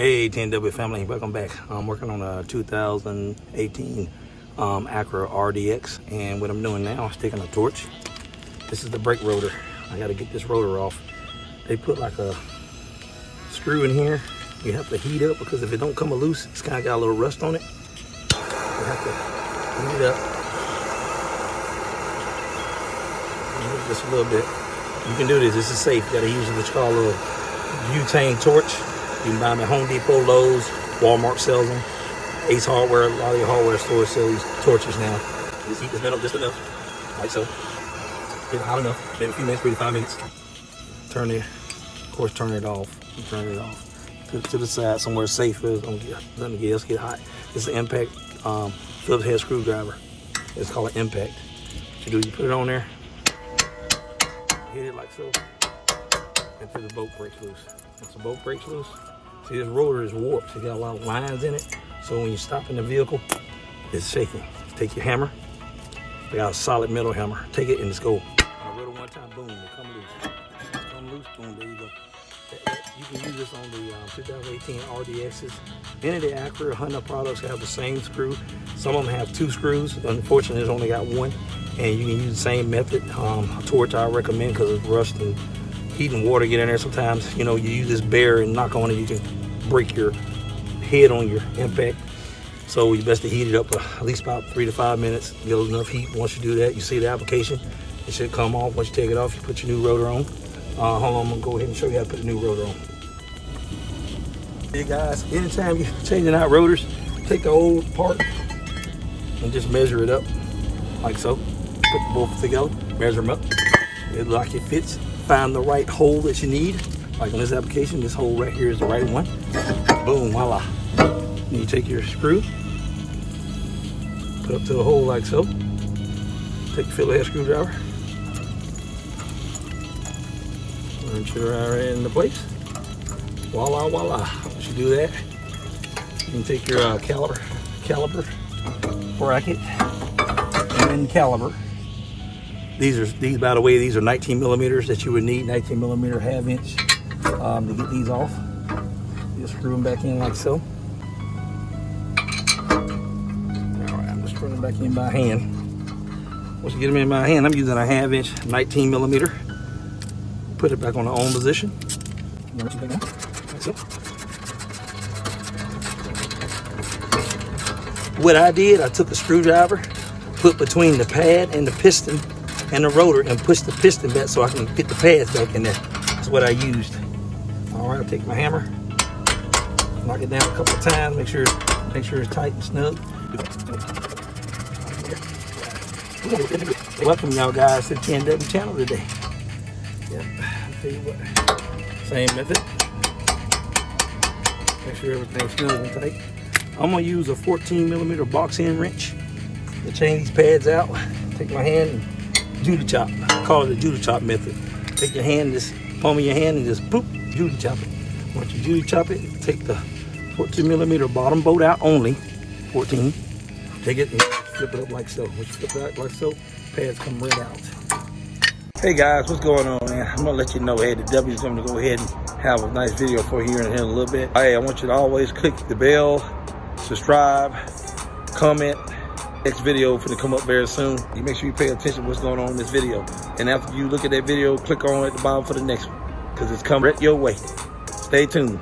Hey, TNW family, welcome back. I'm working on a 2018 um, Acura RDX, and what I'm doing now is taking a torch. This is the brake rotor. I got to get this rotor off. They put like a screw in here. You have to heat up because if it don't come loose, it's kind of got a little rust on it. You have to heat it up. Just a little bit. You can do this. This is safe. You got to use what's called a butane torch. You can buy them at Home Depot, Lowe's, Walmart sells them. Ace Hardware, a lot of your hardware stores sell these torches now. Just heat this metal just enough, like so. Get it hot enough, maybe a few minutes, three to five minutes. Turn it, of course, turn it off. Turn it off to, to the side somewhere safe. It's gonna get, let me get, let's get hot. It's an impact um, Phillips head screwdriver. It's called an impact. What you do, you put it on there, hit it like so, until the boat breaks loose. Once the boat breaks loose, see this rotor is warped. It got a lot of lines in it. So when you stop in the vehicle, it's shaking. Take your hammer. I got a solid metal hammer. Take it and just go. I rotor one time, boom, it come loose. It's come loose, boom, there you go. You can use this on the um, 2018 RDXs. Any of the Acura Honda products have the same screw. Some of them have two screws. Unfortunately, it's only got one. And you can use the same method. Um, a torch I recommend because it's rust and heat and water get in there sometimes. You know, you use this bear and knock on it, you can break your head on your impact. So you best to heat it up at least about three to five minutes. Get enough heat. Once you do that, you see the application. It should come off. Once you take it off, you put your new rotor on. Uh, hold on, I'm gonna go ahead and show you how to put the new rotor on. Hey guys, anytime you're changing out rotors, take the old part and just measure it up like so. Put both together, measure them up. It like it fits. Find the right hole that you need. Like on this application, this hole right here is the right one. Boom, voila. And you take your screw, put up to the hole like so. Take your Phillips head screwdriver. Punch it right into place. Voila, voila. Once you do that, you can take your uh, caliper, caliper bracket and caliper. These are these, by the way, these are 19 millimeters that you would need, 19 millimeter half inch um, to get these off. You Just screw them back in like so. All right, I'm just screwing them back in by hand. Once you get them in my hand, I'm using a half inch, 19 millimeter. Put it back on the on position. Like so. What I did, I took a screwdriver, put between the pad and the piston and the rotor and push the piston back so I can get the pads back in there. That's what I used. All right, I'll take my hammer, knock it down a couple of times, make sure, make sure it's tight and snug. Welcome y'all guys to the TNW channel today. Yep, I'll tell you what, same method. Make sure everything's snug and tight. I'm gonna use a 14 millimeter box end wrench to change these pads out. Take my hand judo chop. I call it the Judy chop method. Take your hand, just palm of your hand and just boop, Judy chop it. Once you Judy chop it, take the 14 millimeter bottom bolt out only, 14. Take it and flip it up like so. Once you flip it out like so, pads come right out. Hey guys, what's going on, man? I'm gonna let you know, hey, the W's gonna go ahead and have a nice video for you here in a little bit. Hey, I want you to always click the bell, subscribe, comment. Next video for to come up very soon. You make sure you pay attention what's going on in this video. And after you look at that video, click on at the bottom for the next one. Because it's coming right your way. Stay tuned.